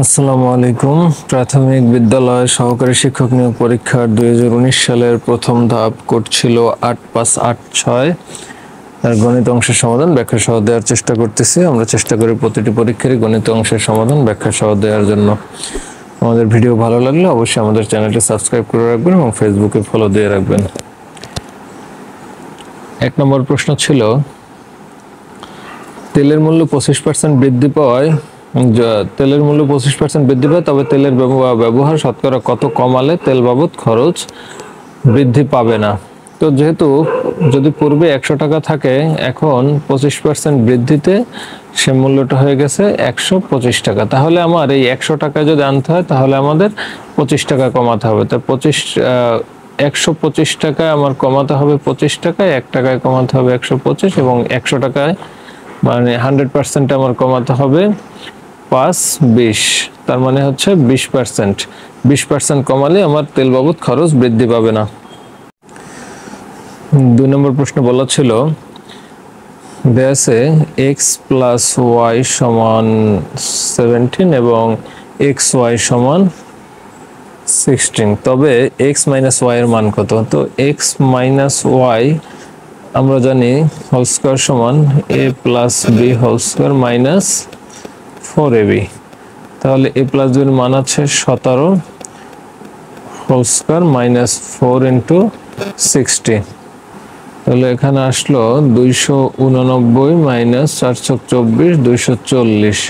আসসালামু আলাইকুম। প্রাথমিক বিদ্যালয় সহকারী শিক্ষক নিয়োগ পরীক্ষার দুই হাজার উনিশ সালের প্রথম ধাপ করছিল আট পাঁচ আট ছয়। আর গণিত অংশের সমাধান ব্যাখ্যা সহ দেওয়ার চেষ্টা করতেছি। আমরা চেষ্টা করি প্রতিটি পরীক্ষারই গণিত অংশের সমাধান ব্যাখ্যা সহ দেওয়ার জন্য। আমাদের ভিডিও ভালো লাগলে অবশ্যই আমাদের চ্যানেলটি সাবস্ক্রাইব করে রাখবেন এবং ফেসবুকে ফলো দিয়ে রাখবেন। এক নম্বর প্রশ্ন ছিল, তেলের মূল্য পঁচিশ পার্সেন্ট বৃদ্ধি পাওয়ায় তেলের মূল্য পঁচিশ পার্সেন্ট বৃদ্ধি পায়, তবে তেলের ব্যবহার শতকরা কত কমালে তেল বাবদ খরচ বৃদ্ধি পাবে না? তো যেহেতু যদি পূর্বে একশো টাকা থাকে, এখন পঁচিশ পার্সেন্ট বৃদ্ধিতে সে মূল্যটা হয়ে গেছে একশো পঁচিশ টাকা। তাহলে আমার এই একশো টাকা যদি আনতে হয়, তাহলে আমাদের পঁচিশ টাকা কমাতে হবে। তো পঁচিশ একশো পঁচিশ টাকায় আমার কমাতে হবে পঁচিশ টাকায়, এক টাকায় কমাতে হবে একশো পঁচিশ, এবং একশো টাকায় মানে হান্ড্রেড পার্সেন্ট আমার কমাতে হবে। পাঁচ, বিশ। তার মানে হচ্ছে বিশ পার্সেন্ট বিশ পার্সেন্ট কমালে আমার তেল বাবদ খরচ বৃদ্ধি পাবে না। দুই নম্বর প্রশ্ন বলা ছিল দেয়াছে এক্স প্লাস ওয়াই সমান সেভেন্টিন এবং এক্স ওয়াই সমান সিক্সটিন তবে এক্স মাইনাস ওয়াই এর মান কত? তো এক্স মাইনাস ওয়াই আমরা জানি হোল স্কোয়ার সমান A plus B whole square minus four A B তাহলে এ প্লাস বির মান আছে সতেরো whole square minus four into sixty. তাহলে এখানে আসলো দুইশো উননব্বই মাইনাস চারশো চব্বিশ, দুইশো চল্লিশ।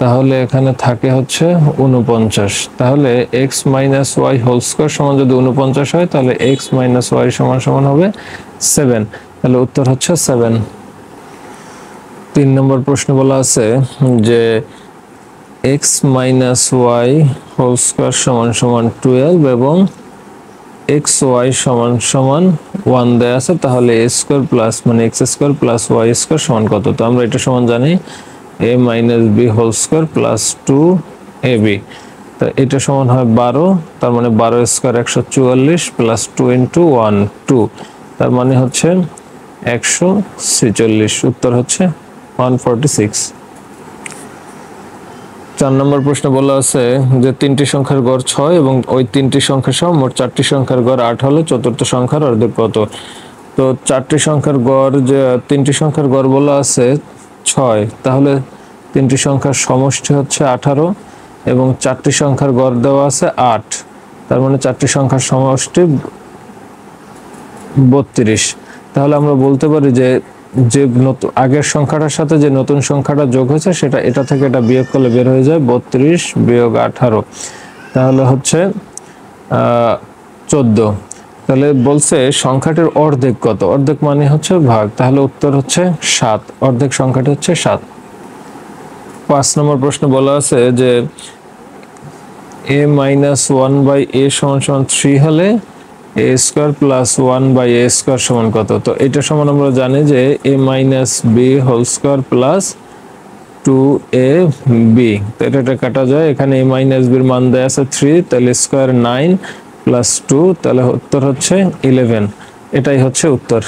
তাহলে এখানে থাকে হচ্ছে উনপঞ্চাশ। তাহলে X minus Y whole square সমান যদি উনপঞ্চাশ হয়, তাহলে এক্স মাইনাস ওয়াই সমান সমান হবে সেভেন। তাহলে উত্তর হচ্ছে সেভেন। তিন নম্বর প্রশ্ন বলা আছে যে X minus Y whole square সমান সমান টুয়েলভ এবং এক্স ওয়াই সমান সমান ওয়ান দেয়া আছে, তাহলে এ স্কোয়ার প্লাস মানে X square plus Y square সমান কত? তো আমরা এটা সমান জানি A minus B whole square plus two A B তো এটা সমান হয় বারো, তার মানে বারো স্কোয়ার একশো চুয়াল্লিশ plus two into one two তার মানে হচ্ছে একশো ছেচল্লিশ। উত্তর হচ্ছে ওয়ান ফোরটি সিক্স চার নম্বর প্রশ্ন বলা আছে যে তিনটি সংখ্যার গড় ছয় এবং ওই তিনটি সংখ্যা সহ মোট চারটি সংখ্যার গড় আট হলে চতুর্থ সংখ্যার অর্ধেক কত? তো চারটি সংখ্যার গড় যে, তিনটি সংখ্যার গড় বলা আছে ছয়, তাহলে তিনটি সংখ্যার সমষ্টি হচ্ছে আঠারো এবং চারটি সংখ্যার গড় দেওয়া আছে আট। তার মানে চারটি সংখ্যার সমষ্টি বত্রিশ। তাহলে আমরা বলতে পারি যে যে নতুন, আগের সংখ্যাটার সাথে যে নতুন সংখ্যাটা যোগ হয়েছে, সেটা, এটা থেকে এটা বিয়োগ করলে বের হয়ে যায় বত্রিশ বিয়োগ আঠারো। তাহলে হচ্ছে চোদ্দ। তাহলে বলছে সংখ্যাটির অর্ধেক কত? অর্ধেক মানে হচ্ছে ভাগ। তাহলে উত্তর হচ্ছে সাত। অর্ধেক সংখ্যাটি হচ্ছে সাত। পাঁচ নম্বর প্রশ্ন বলা আছে যে, A minus one by A সমান সমান থ্রি হলে A square plus one by A square সমান কত? তো এটা সমান আমরা জানি যে A minus B whole square plus two A B তো এটা কাটা যায়। এখানে এ মাইনাস বির মান দেয় আছে থ্রি তাহলে স্কোয়ার নাইন প্লাস টু তাহলে উত্তর হচ্ছে ইলেভেন এটাই হচ্ছে উত্তর।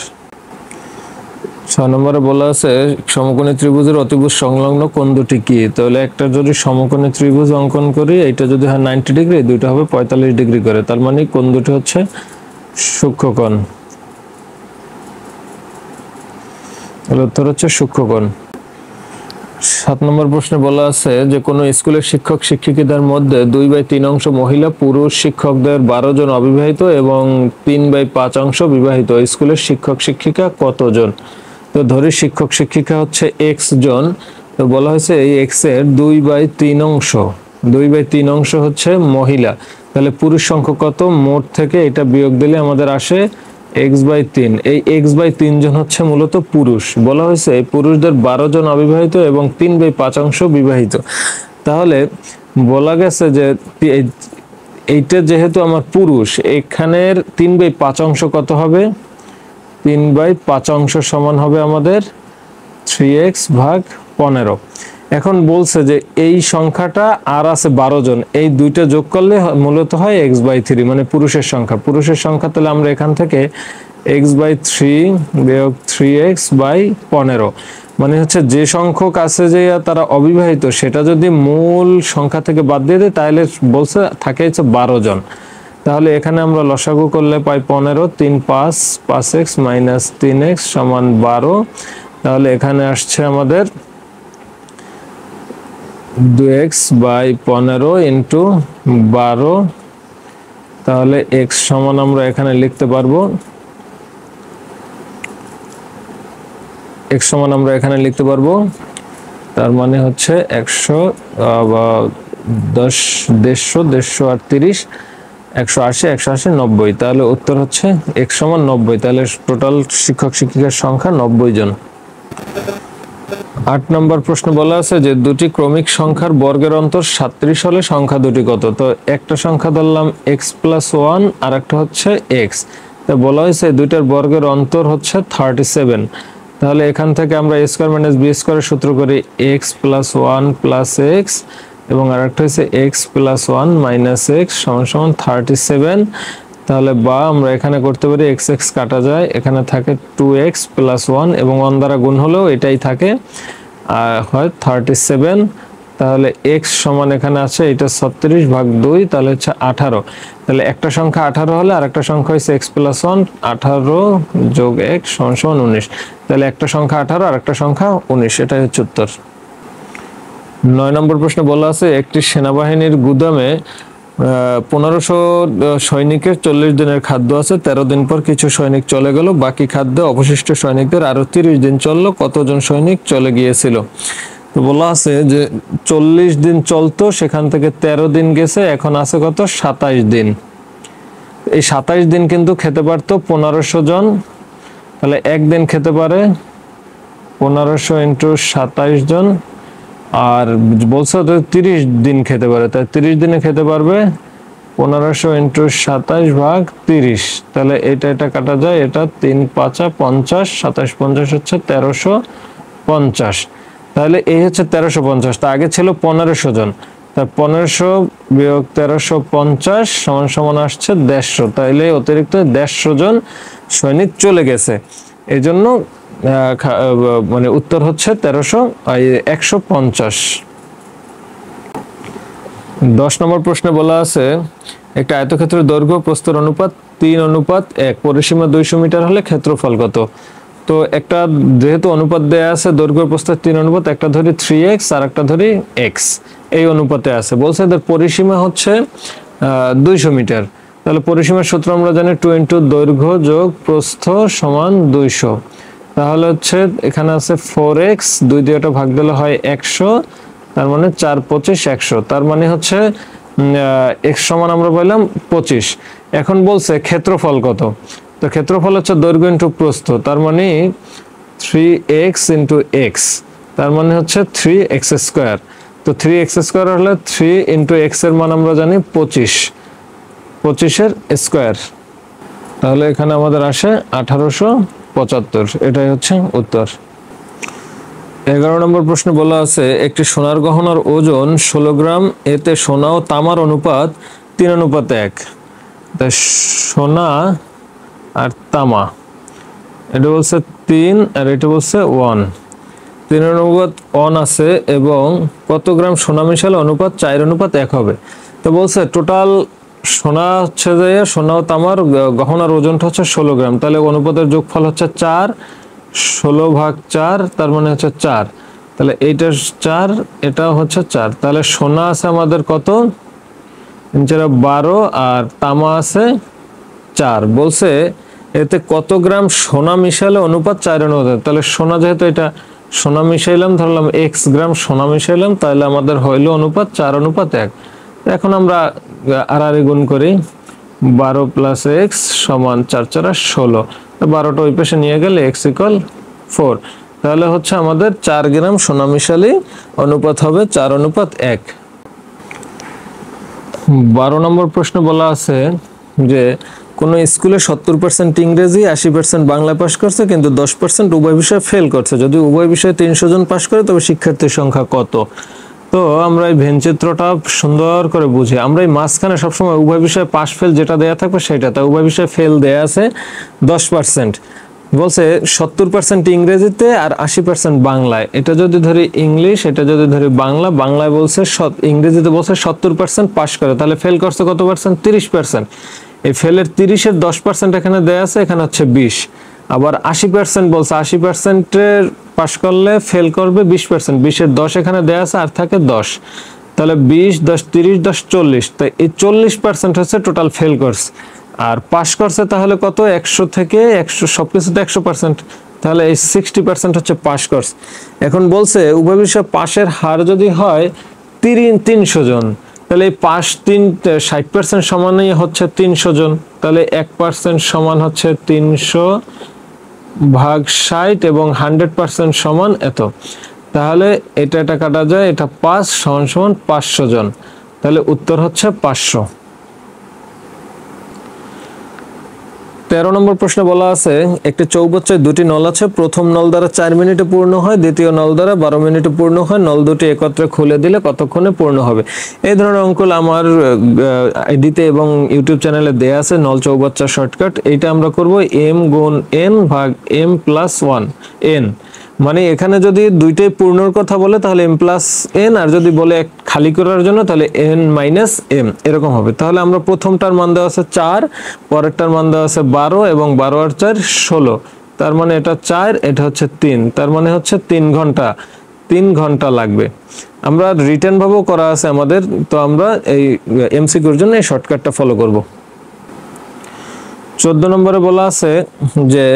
ছয় নম্বরে বলা আছে, সমকোণী ত্রিভুজের অতিভুজ সংলগ্ন কোণ দুটি কি? তাহলে একটা যদি সমকোণী ত্রিভুজ অঙ্কন করি এটা যদি হয় নাইনটি ডিগ্রি দুইটা হবে পঁয়তাল্লিশ ডিগ্রি করে। তার মানে কোণ দুটি হচ্ছে সূক্ষ্মকোণ। উত্তর হচ্ছে সূক্ষ্মকোণ। সাত নম্বর প্রশ্নে বলা আছে যে, কোনো স্কুলের শিক্ষক শিক্ষিকাদের মধ্যে দুই বাই তিন অংশ মহিলা, পুরুষ শিক্ষকদের বারো জন অবিবাহিত এবং তিন বাই পাঁচ অংশ বিবাহিত। স্কুলের শিক্ষক শিক্ষিকা কতজন? তো ধরি শিক্ষক শিক্ষিকা হচ্ছে এক্স জন। তো বলা হয়েছে এই এক্সের দুই বাই তিন অংশ। দুই বাই তিন অংশ হচ্ছে মহিলা। তাহলে পুরুষ সংখ্যা কত? মোট থেকে এটা বিয়োগ দিলে আমাদের আসে এক্স বাই তিন। এই এক্স বাই তিনজন হচ্ছে মূলত পুরুষ। বলা হয়েছে এই পুরুষদের বারো জন অবিবাহিত এবং তিন বাই পাঁচ অংশ বিবাহিত। তাহলে বলা গেছে যে এইটা যেহেতু আমার পুরুষ, এখানের তিন বাই পাঁচ অংশ কত হবে? তিন বাই পাঁচ অংশ সমান হবে আমাদের থ্রি এক্স ভাগ পনেরো। এখন বলছে যে এই সংখ্যাটা আর আছে বারো জন। এই দুইটা যোগ করলে মূলত হয় এক্স বাই থ্রি মানে পুরুষের সংখ্যা। পুরুষের সংখ্যা তাহলে আমরা এখান থেকে এক্স বাই থ্রি বিয়োগ থ্রি এক্স বাই পনেরো। মানে হচ্ছে যে সংখ্যক আছে যে তারা অবিবাহিত, সেটা যদি মূল সংখ্যা থেকে বাদ দিয়ে দেয়, তাহলে বলছে থাকে হচ্ছে বারো জন। তাহলে এখানে আমরা লসাগু করলে পাই পনেরো, তিন পাঁচ পাঁচ এক্স মাইনাস তিন এক্স সমান বারো। তাহলে এখানে আসছে আমাদের দু এক্স বাই পনেরো ইন্টু বারো। তাহলে এক্স সমান আমরা এখানে লিখতে পারব। এক্স সমান আমরা এখানে লিখতে পারব। তার মানে হচ্ছে একশো দশ, দেড়শো দেড়শো আর একশো আশি একশো আশি, নব্বই। তাহলে উত্তর হচ্ছে এক সমান নব্বই। তাহলে টোটাল শিক্ষক শিক্ষিকার সংখ্যা নব্বই জন। আট নম্বর প্রশ্ন বলা আছে যে দুটি ক্রমিক সংখ্যার বর্গের অন্তর সাত্রিশ হলে সংখ্যা দুটি কত? তো একটা সংখ্যা ধরলাম এক্স প্লাস ওয়ান আর একটা হচ্ছে এক্স তো বলা হয়েছে দুইটার বর্গের অন্তর হচ্ছে থার্টি সেভেন তাহলে এখান থেকে আমরা এ স্কোয়ার মাইনাস বি স্কোয়ারের সূত্র করি X plus one plus X এবং আর একটা হচ্ছে X plus one minus X সমান সমান থার্টি সেভেন তাহলে বা আমরা এখানে করতে পারি এক্স এক্স কাটা যায়, এখানে থাকে টু এক্স প্লাস ওয়ান এবং ওয়ান দ্বারা গুণ হলেও এটাই থাকে, আর হয় থার্টি সেভেন তাহলে এক্স সমান এখানে আছে, এটা ছত্রিশ ভাগ দুই, তাহলে হচ্ছে আঠারো। তাহলে একটা সংখ্যা আঠারো হলে আর একটা সংখ্যা হচ্ছে এক্স প্লাস ওয়ান আঠারো যোগ এক্স সমান সমান উনিশ। তাহলে একটা সংখ্যা আঠারো আর একটা সংখ্যা উনিশ, এটাই হচ্ছে উত্তর। নয় নম্বর প্রশ্নে বলা আছে, একটি সেনাবাহিনীর গুদামে পনেরোশো সৈনিকের চল্লিশ দিনের খাদ্য আছে, তেরো দিন পর কিছু সৈনিক চলে গেল, বাকি খাদ্য অবশিষ্ট সৈনিকদের আরও তিরিশ দিন চলল, কতজন সৈনিক চলে গিয়েছিল? তো বলা আছে যে চল্লিশ দিন চলতো, সেখান থেকে তেরো দিন গেছে, এখন আছে কত? সাতাইশ দিন। এই সাতাইশ দিন কিন্তু খেতে পারতো পনেরোশো জন, তাহলে একদিন খেতে পারে পনেরোশো ইন্টু সাতাইশ জন আর বলছে তো তিরিশ দিন খেতে পারে। তাই তিরিশ দিনে খেতে পারবে পনেরোশো ইন্টু সাতাশ ভাগ তিরিশ। তাহলে এটা এটা কাটা যায়, এটা তিন পাঁচা পঞ্চাশ, সাতাশ পঞ্চাশ হচ্ছে তেরোশো পঞ্চাশ। তাহলে এই হচ্ছে তেরোশো পঞ্চাশ। তা আগে ছিল পনেরোশো জন। তা পনেরোশো বিয়োগ তেরোশো পঞ্চাশ সমান সমান আসছে দেড়শো। তাইলে অতিরিক্ত দেড়শো জন সৈনিক চলে গেছে। এই জন্য মানে উত্তর হচ্ছে তেরোশো একশো পঞ্চাশ। দশ নম্বর প্রশ্নে বলা আছে, একটা আয়তক্ষেত্রের দৈর্ঘ্য প্রস্তর অনুপাত তিন, অনুপাত এক, পরিসীমা দুইশো মিটার হলে ক্ষেত্রফল কত? তো একটা যেহেতু অনুপাত দেয়া আছে, দৈর্ঘ্য প্রস্তর তিন, অনুপাত একটা ধরি থ্রি এক্স, আর একটা ধরি এক্স। এই অনুপাতে আছে। বলছে এদের পরিসীমা হচ্ছে দুইশো মিটার। তাহলে পরিসীমার সূত্র আমরা জানি, টু ইন্টু দৈর্ঘ্য যোগ প্রস্থ সমান দুইশো। তাহলে হচ্ছে এখানে আছে ফোর এক্স দুই দুইটা ভাগ দিলে হয় একশো, তার মানে চার পঁচিশ একশো। তার মানে হচ্ছে এক্স সমান আমরা বললাম পঁচিশ। এখন বলছে ক্ষেত্রফল কত? তো ক্ষেত্রফল হচ্ছে দৈর্ঘ্য ইন্টু প্রস্থ, তার মানে থ্রি এক্স ইন্টু এক্স তার মানে হচ্ছে থ্রি এক্স স্কোয়ার তো থ্রি এক্স স্কোয়ার হলে থ্রি ইন্টু এক্সের মান আমরা জানি পঁচিশ, পঁচিশের স্কোয়ার তাহলে এখানে আমাদের আসে আঠারোশো পঁচাত্তর, এটাই হচ্ছে উত্তর। এগারো নম্বর প্রশ্ন বলা আছে, একটি সোনার গহনার ওজন ষোলো গ্রাম, এতে সোনা ও তামার অনুপাত তিন অনুপাত এক। সোনা আর তামা, এটা বলছে তিন আর এটা বলছে ওয়ান। তিন অনুপাত ওয়ান আছে এবং কত গ্রাম সোনা মিশালে অনুপাত চার অনুপাত এক হবে। তো বলছে টোটাল সোনা হচ্ছে যে, সোনা ও তামার গহনার ওজনটা হচ্ছে ষোলো গ্রাম। তাহলে অনুপাতের যোগফল হচ্ছে চার, ষোলো ভাগ চার, তার মানে হচ্ছে চার। তাহলে এইটা চার, এটা হচ্ছে চার। তাহলে সোনা আছে আমাদের কত? বারো, আর তামা আছে চার। বলছে, এতে কত গ্রাম সোনা মিশালে অনুপাত চার অনুপাত? তাহলে সোনা যেহেতু এটা সোনা মিশাইলাম, ধরলাম এক্স গ্রাম সোনা মিশাইলাম, তাহলে আমাদের হইল অনুপাত চার, অনুপাত এক। এখন আমরা আড়াআড়ি গুণ করি, বারো প্লাস এক্স সমান চার চার ষোলো। বারোটা ওই পাশে নিয়ে গেলে এক্স ইকল ফোর তাহলে হচ্ছে আমাদের চার গ্রাম সোনা মিশালি অনুপাত হবে চার অনুপাত এক। বারো নম্বর প্রশ্ন বলা আছে যে, কোন স্কুলে সত্তর পার্সেন্ট ইংরেজি, আশি পার্সেন্ট বাংলা পাশ করছে, কিন্তু দশ পার্সেন্ট উভয় বিষয়ে ফেল করছে। যদি উভয় বিষয়ে তিনশো জন পাশ করে, তবে শিক্ষার্থীর সংখ্যা কত? তো আমরা এই ভেনচিত্রটা সুন্দর করে বুঝি। আমরা এই মাঝখানে সবসময় উভয় বিষয়ে পাশ ফেল যেটা দেয়া থাকবে সেটা। তাই উভয় বিষয়ে ফেল দেয়া আছে দশ পার্সেন্ট বলছে সত্তর পার্সেন্ট ইংরেজিতে আর আশি পার্সেন্ট বাংলায়। এটা যদি ধরি ইংলিশ, এটা যদি ধরি বাংলা, বাংলায় বলছে ইংরেজিতে বলছে সত্তর পার্সেন্ট পাস করে। তাহলে ফেল করছে কত পার্সেন্ট তিরিশ পার্সেন্ট এই ফেলের তিরিশের দশ পার্সেন্ট এখানে দেয়া আছে, এখানে হচ্ছে বিশ। আবার আশি পার্সেন্ট বলছে, আশি পার্সেন্টের পাস করলে ফেল করবে বিশ পার্সেন্ট বিশের দশ এখানে দেয়া আছে, আর থাকে দশ। তাহলে বিশ, দশ, তিরিশ, দশ, চল্লিশ। তাই এই চল্লিশ পার্সেন্ট হচ্ছে টোটাল ফেল কোর্স আর পাস করছে তাহলে কত? একশো থেকে একশো সব কিছুতে একশো পার্সেন্ট তাহলে এই সিক্সটি পার্সেন্ট হচ্ছে পাস কোর্স এখন বলছে, উভয় বিষয়ে পাশের হার যদি হয় তিন তিনশো জন। তাহলে এই পাশ তিন, ষাট পার্সেন্ট সমানই হচ্ছে তিনশো জন। তাহলে এক পার্সেন্ট সমান হচ্ছে তিনশো। ভাগ ষাট এবং হান্ড্রেড পার্সেন্ট সমান এত। তাহলে এটা এটা কাটা যায়, এটা পাঁচ সমান সমান পাঁচশো জন। তাহলে উত্তর হচ্ছে পাঁচশো। তেরো নম্বর প্রশ্নে বলা আছে, একটি চৌবচ্চায় দুটি নল আছে, প্রথম নল দ্বারা চার মিনিটে পূর্ণ হয়, দ্বিতীয় নল দ্বারা বারো মিনিটে পূর্ণ হয়, নল দুটি একত্রে খুলে দিলে কতক্ষণে পূর্ণ হবে? এই ধরনের অঙ্কুল আমার আইডিতে এবং ইউটিউব চ্যানেলে দেয়া আছে, নল চৌবাচ্চা শর্টকাট। এইটা আমরা করব এম গুণ এন ভাগ এম প্লাস ওয়ান এন মানে এখানে যদি দুইটাই পূর্ণর কথা বলে, তাহলে এম প্লাস এন আর যদি বলে খালি করার জন্য, তাহলে এন মাইনাস এম এরকম হবে। তাহলে আমরা প্রথমটার মান দেওয়া আছে চার, পরেরটার মান দেওয়া আছে বারো, এবং বারো আর চার ষোলো। তার মানে এটা চার, এটা হচ্ছে তিন। তার মানে হচ্ছে তিন ঘণ্টা তিন ঘণ্টা লাগবে। আমরা রিটার্ন ভাবেও করা আছে আমাদের, তো আমরা এই এমসিকিউর জন্য এই শর্টকাটটা ফলো করব। চোদ্দ নম্বরে বলা আছে যে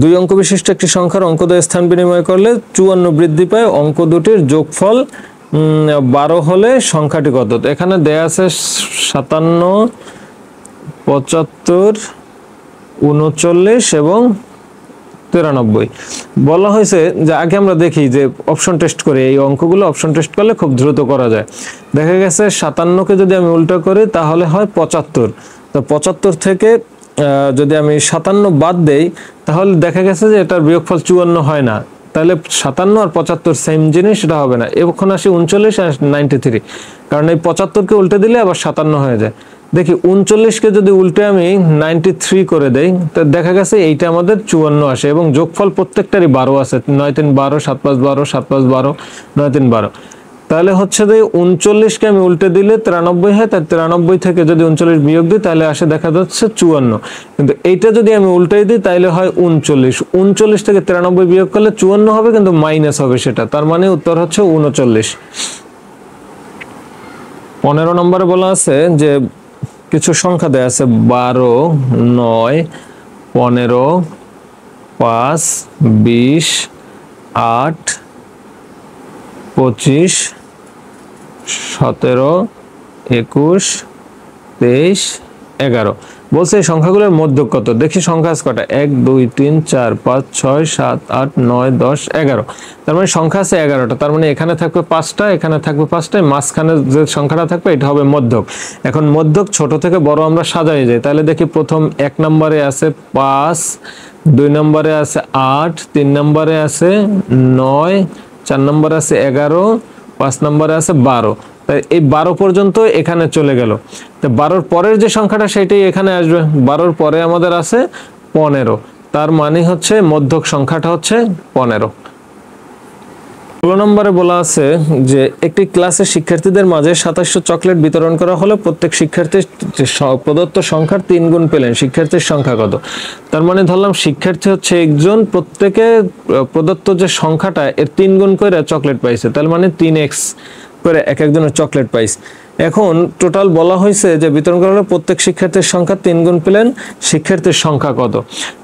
দুই অঙ্ক বিশিষ্ট একটি সংখ্যার অঙ্ক অঙ্কদ্বয় স্থান বিনিময় করলে চুয়ান্ন বৃদ্ধি পায়, অঙ্ক দুটির যোগফল বারো হলে সংখ্যাটি কত? এখানে দেয়া আছে সাতান্ন, পঁচাত্তর, উনচল্লিশ এবং তিরানব্বই। বলা হয়েছে যে আগে আমরা দেখি যে অপশন টেস্ট করে, এই অঙ্কগুলো অপশন টেস্ট করলে খুব দ্রুত করা যায়। দেখা গেছে সাতান্নকে যদি আমি উল্টো করি তাহলে হয় পঁচাত্তর। তো পঁচাত্তর থেকে যদি আমি সাতান্ন বাদ দেই, তাহলে দেখা গেছে যে এটার বিয়োগফল চুয়ান্ন হয় না। তাহলে সাতান্ন আর পঁচাত্তর সেম জিনিস সেটা হবে না। এখন আসি উনচল্লিশ আর নাইনটি থ্রি কারণ এই পঁচাত্তরকে উল্টে দিলে আবার সাতান্ন হয়ে যায়। দেখি, উনচল্লিশকে যদি উল্টে আমি নাইনটি থ্রি করে দেই, তো দেখা গেছে এইটা আমাদের চুয়ান্ন আসে এবং যোগফল প্রত্যেকটারই বারো আছে। নয় তিন বারো, সাত পাঁচ বারো, সাত পাঁচ বারো, নয় তিন বারো। তাহলে হচ্ছে যে উনচল্লিশকে আমি উল্টে দিলে তিরানব্বই হয় তার তিরানব্বই থেকে যদি উনচল্লিশ বিয়োগ দিই, তাহলে আসে দেখা যাচ্ছে চুয়ান্ন। কিন্তু এইটা যদি আমি উল্টাই দিই, তাহলে হয় উনচল্লিশ। উনচল্লিশ থেকে তিরানব্বই বিয়োগ করলে চুয়ান্ন হবে কিন্তু মাইনাস হবে সেটা। তার মানে উত্তর হচ্ছে উনচল্লিশ। পনেরো নম্বরে বলা আছে যে কিছু সংখ্যা দেয়া আছে, বারো, নয়, পনেরো, পাঁচ, বিশ, আট পঁচিশ, সতেরো, একুশ, তেইশ, এগারো। বলছে, সংখ্যাগুলোর মধ্য কত? দেখি সংখ্যা আছে কটা। এক, দুই, তিন, চার, পাঁচ, ছয়, সাত, আট, নয়, দশ, এগারো। তার মানে সংখ্যা আছে এগারোটা। তার মানে এখানে থাকবে পাঁচটা, এখানে থাকবে পাঁচটা মাঝখানে যে সংখ্যাটা থাকবে, এটা হবে মধ্যক। এখন মধ্যক ছোট থেকে বড় আমরা সাজাই যাই। তাহলে দেখি প্রথম এক নম্বরে আছে পাঁচ, দুই নম্বরে আছে আট, তিন নম্বরে আছে নয় চার নম্বর আছে এগারো, পাঁচ নম্বরে আছে বারো। তাই এই বারো পর্যন্ত এখানে চলে গেল। তো বারোর পরের যে সংখ্যাটা সেটাই এখানে আসবে। বারোর পরে আমাদের আছে পনেরো। তার মানে হচ্ছে মধ্যক সংখ্যাটা হচ্ছে পনেরো। ষোলো নম্বরে বলা আছে যে, একটি ক্লাসে শিক্ষার্থীদের মাঝে সাতাশশো চকলেট বিতরণ করা হলে প্রত্যেক শিক্ষার্থীর যে প্রদত্ত সংখ্যার তিন গুণ পেলেন। শিক্ষার্থীর সংখ্যা কত? তার মানে ধরলাম শিক্ষার্থী হচ্ছে একজন, প্রত্যেকে প্রদত্ত যে সংখ্যাটা, এর তিন গুণ করে চকলেট পাইছে। তার মানে তিন এক্স করে এক একজনের চকলেট পাইস এখন টোটাল বলা হয়েছে যে, বিতরণ করা হলে প্রত্যেক শিক্ষার্থীর সংখ্যা তিন গুণ পেলেন, শিক্ষার্থীর সংখ্যা কত?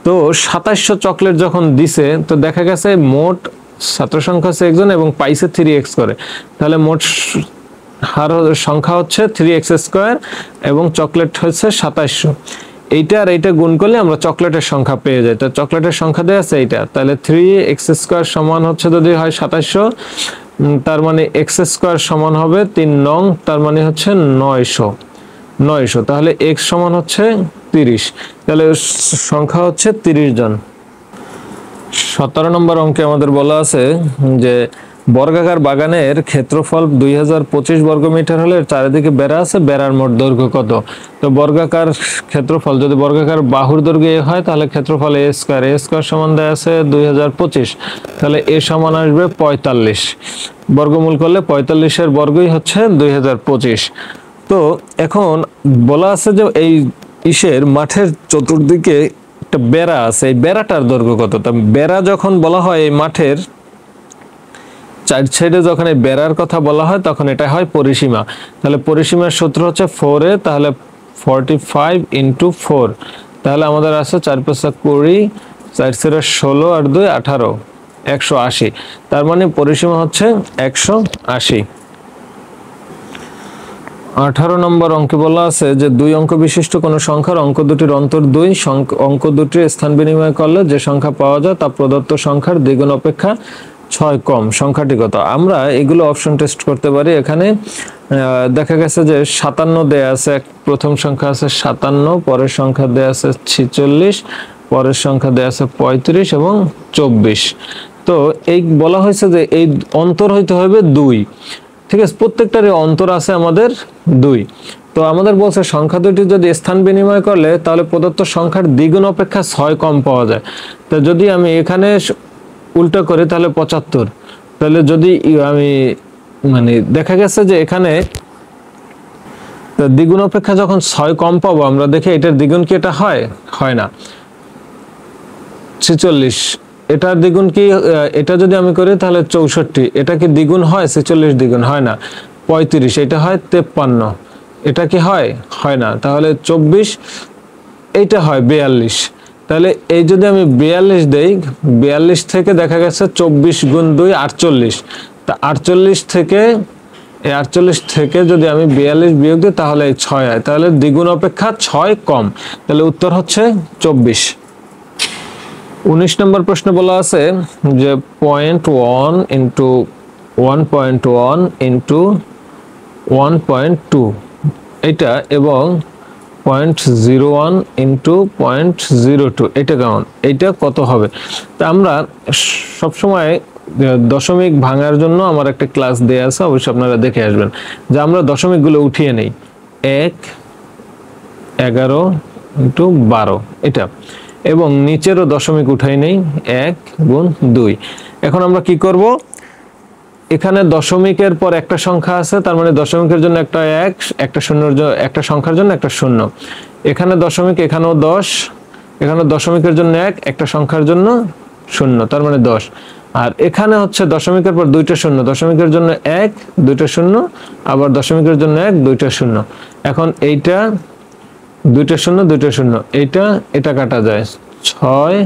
তো সাতাশশো চকলেট যখন দিছে, তো দেখা গেছে মোট ছাত্র সংখ্যা হচ্ছে একজন এবং পাইছে থ্রি এক্স করে। তাহলে মোট হার সংখ্যা হচ্ছে থ্রি এক্স স্কোয়ার এবং চকলেট হচ্ছে সাতাশশো এইটা আর এইটা গুণ করলে আমরা চকলেটের সংখ্যা পেয়ে যাই। তো চকলেটের সংখ্যা দেওয়া আছে এইটা। তাহলে থ্রি এক্স স্কোয়ার সমান হচ্ছে যদি হয় সাতাশশো তার মানে এক্স স্কোয়ার সমান হবে তিন নং, তার মানে হচ্ছে নয়শো। নয়শো, তাহলে এক্স সমান হচ্ছে তিরিশ। তাহলে সংখ্যা হচ্ছে তিরিশ জন। সতেরো নম্বর অঙ্কে আমাদের বলা আছে যে বর্গাকার বাগানের ক্ষেত্রফল দুই হাজার পঁচিশ বর্গমিটার হলে চারিদিকে বেড়া আছে, বেড়ার মোট দৈর্ঘ্য কত? তো বর্গাকার ক্ষেত্রফল যদি বর্গাকার বাহুর দৈর্ঘ্য এ হয়, তাহলে ক্ষেত্রফল এ স্কোয়ার এ স্কোয়ার সমান দেয় আছে দুই হাজার পঁচিশ। তাহলে এ সমান আসবে পঁয়তাল্লিশ। বর্গমূল করলে পঁয়তাল্লিশের বর্গই হচ্ছে দুই হাজার পঁচিশ। তো এখন বলা আছে যে এই ইসের মাঠের চতুর্দিকে একটা বেড়া আছে, এই বেড়াটার দৈর্ঘ্য কত? তা বেড়া যখন বলা হয় এই মাঠের, চার সাইডে যখন এই বেড়ার কথা বলা হয়, তখন এটা হয় পরিসীমা। তাহলে পরিসীমার সূত্র হচ্ছে ফোরে তাহলে ফর্টি ফাইভ ইন্টু ফোর তাহলে আমাদের আছে চার পাঁচটা কুড়ি, চার সেরা ষোলো আর দুই আঠারো, একশো আশি। তার মানে পরিসীমা হচ্ছে একশো আশি। আঠারো নম্বর অঙ্কে বলা আছে যে দুই অঙ্ক বিশিষ্ট কোনো সংখ্যার অঙ্ক দুটির অন্তর দুই অঙ্ক দুটির স্থান বিনিময় করলে যে সংখ্যা পাওয়া যায় তা প্রদত্ত সংখ্যার দ্বিগুণ অপেক্ষা ছয় কম সংখ্যাটি কত আমরা এগুলো অপশন টেস্ট করতে পারি। এখানে দেখা গেছে যে সাতান্ন দেয়া আছে, এক প্রথম সংখ্যা আছে সাতান্ন, পরের সংখ্যা দেয়া আছে ছিচল্লিশ, পরের সংখ্যা দেয়া আছে পঁয়ত্রিশ এবং চব্বিশ। তো এই বলা হয়েছে যে এই অন্তর হইতে হবে দুই। ঠিক আছে, প্রত্যেকটারই অন্তর আছে আমাদের দুই। তো আমাদের বলছে সংখ্যা দুটি যদি স্থান বিনিময় করলে তাহলে প্রদত্ত সংখ্যার দ্বিগুণ অপেক্ষা ছয় কম পাওয়া যায়। তো যদি আমি এখানে উল্টো করি তাহলে পঁচাত্তর। তাহলে যদি আমি মানে দেখা গেছে যে এখানে দ্বিগুণ অপেক্ষা যখন ছয় কম পাবো, আমরা দেখি এটার দ্বিগুণ কি এটা হয়? হয় না। ছেচল্লিশ। এটার দ্বিগুণ কি এটা যদি আমি করি তাহলে চৌষট্টি। এটা কি দ্বিগুণ হয়? ছেচল্লিশ দ্বিগুণ হয় না। পঁয়ত্রিশ, এটা হয় তেপ্পান্ন। এটা কি হয়? হয় না। তাহলে চব্বিশ, এইটা হয় বিয়াল্লিশ। তাহলে এই যদি আমি বিয়াল্লিশ দেই, বিয়াল্লিশ থেকে দেখা গেছে চব্বিশ গুণ দুই, আটচল্লিশ। তা আটচল্লিশ থেকে, এই আটচল্লিশ থেকে যদি আমি বিয়াল্লিশ বিয়োগ দিই, তাহলে এই ছয় হয়। তাহলে দ্বিগুণ অপেক্ষা ছয় কম। তাহলে উত্তর হচ্ছে চব্বিশ। উনিশ নম্বর প্রশ্ন বলা আছে যে point one into one point one into one point two এটা এবং point zero one into point zero two এটা কেমন? এইটা কত হবে? তা আমরা সবসময় দশমিক ভাঙার জন্য আমার একটা ক্লাস দেয়া আছে, অবশ্যই আপনারা দেখে আসবেন। যে আমরা দশমিকগুলো উঠিয়ে নেই। এক, এগারো ইন্টু বারো। এটা। এবং নিচেরও দশমিক উঠাই নেই। এক গুণ দুই। এখন আমরা কি করব? এখানে দশমিকের পর একটা সংখ্যা আছে, তার মানে দশমিকের জন্য একটা এক, একটা শূন্যর একটা সংখ্যার জন্য একটা শূন্য। এখানে দশমিক, এখানেও দশ, এখানে দশমিকের জন্য এক, একটা সংখ্যার জন্য শূন্য, তার মানে দশ। আর এখানে হচ্ছে দশমিকের পর দুইটা শূন্য, দশমিকের জন্য এক, দুইটা শূন্য, আবার দশমিকের জন্য এক, দুইটা শূন্য। এখন এইটা দুইটা শূন্য দুইটা শূন্য। এটা এটা কাটা যায়। ছয়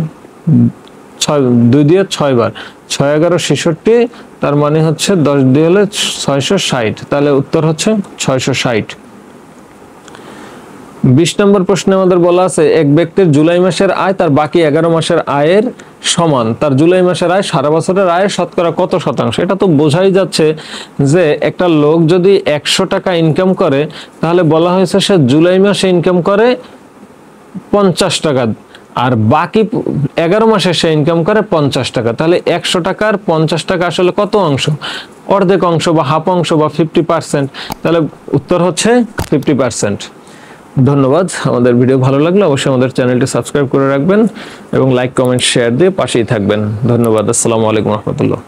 ছয়, দুই দিয়ে ছয় বার। ছয়, এগারো, ছেষট্টি, তার মানে হচ্ছে দশ দিয়ে হলে ছয়শো ষাট। তাহলে উত্তর হচ্ছে ছয়শো ষাট। বিশ নম্বর প্রশ্নে আমাদের বলা আছে, এক ব্যক্তির জুলাই মাসের আয় তার বাকি এগারো মাসের আয়ের সমান। তার জুলাই মাসের আয় সারা বছরের আয় শতকরা কত শতাংশ? এটা তো বোঝাই যাচ্ছে যে একটা লোক যদি একশো টাকা ইনকাম করে, তাহলে বলা হয়েছে সে জুলাই মাসে ইনকাম করে পঞ্চাশ টাকা, আর বাকি এগারো মাসে সে ইনকাম করে পঞ্চাশ টাকা। তাহলে একশো টাকার পঞ্চাশ টাকা আসলে কত অংশ? অর্ধেক অংশ বা হাফ অংশ বা ফিফটি পার্সেন্ট তাহলে উত্তর হচ্ছে ফিফটি পার্সেন্ট ধন্যবাদ। আমাদের ভিডিও ভালো লাগলে অবশ্যই আমাদের চ্যানেলটি সাবস্ক্রাইব করে রাখবেন এবং লাইক, কমেন্ট, শেয়ার দিয়ে পাশেই থাকবেন। ধন্যবাদ। আসসালামু আলাইকুম রহমতুল্লাহ।